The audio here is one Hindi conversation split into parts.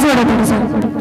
Gracias, profesor.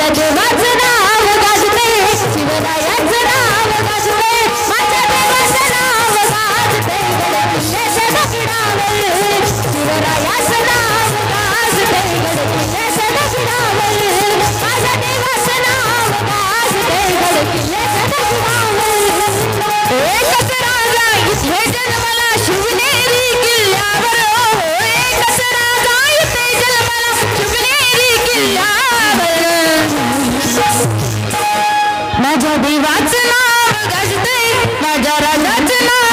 that you want to वाचना गजते माझ्या राजाचे नाव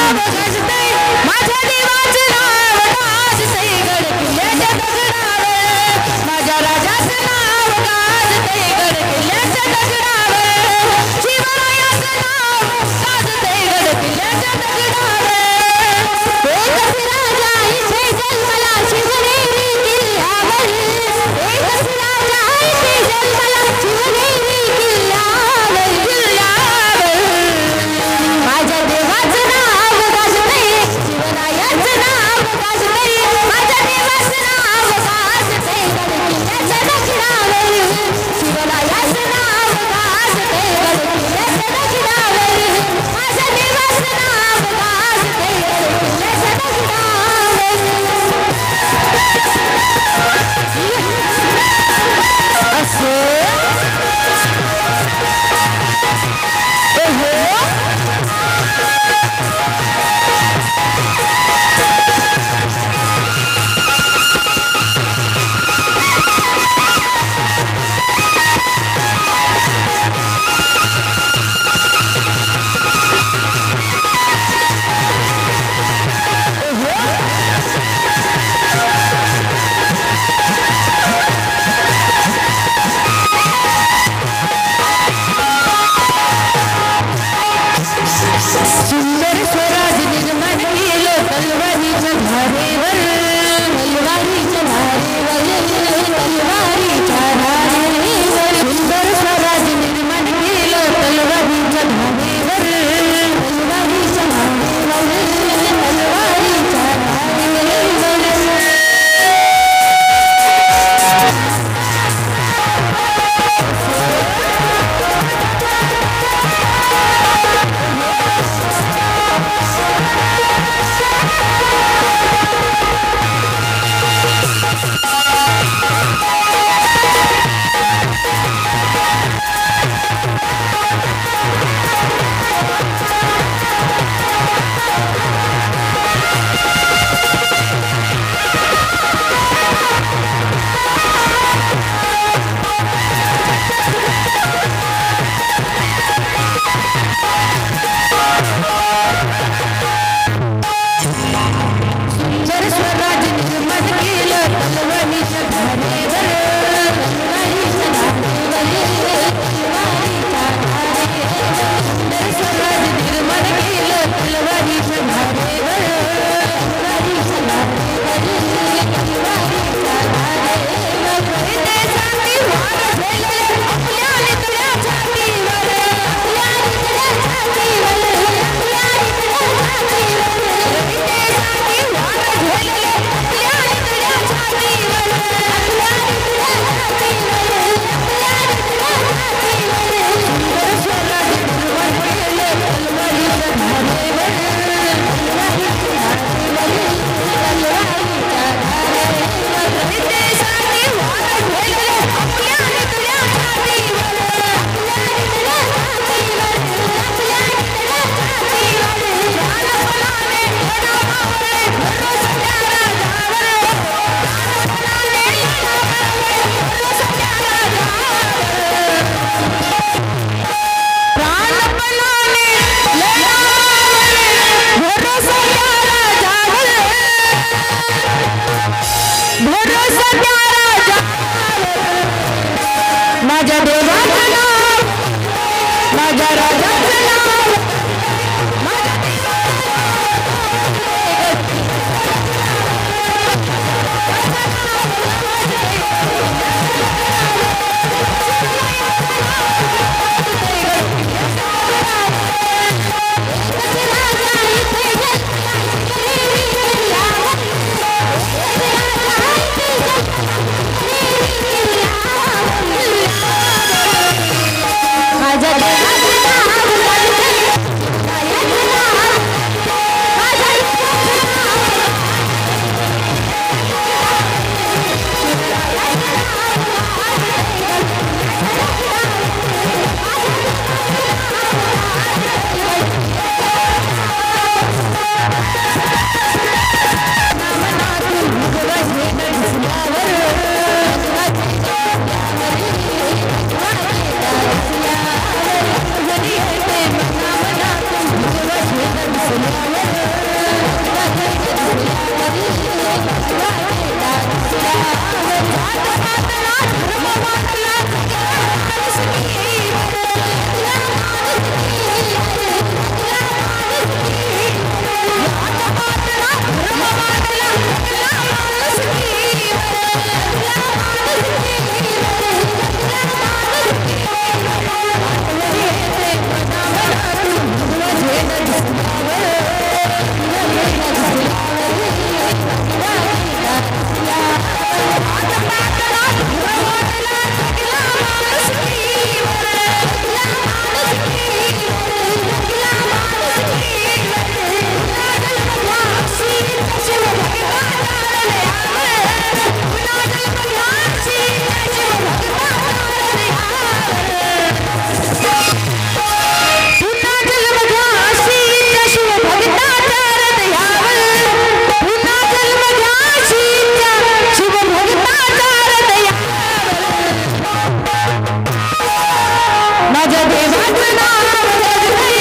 जब वतना